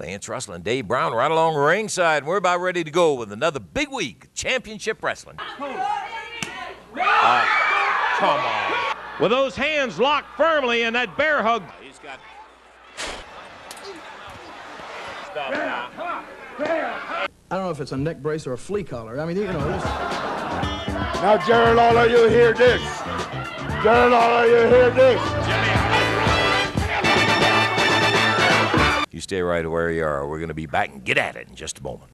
Lance Russell and Dave Brown right along ringside. And we're about ready to go with another big week of championship wrestling. Ah, come on. With those hands locked firmly in that bear hug. He's got. I don't know if it's a neck brace or a flea collar. I mean, you know, it's... Now, Jerry Lawler, you hear this. Jerry Lawler, you hear this. You stay right where you are. We're going to be back and get at it in just a moment.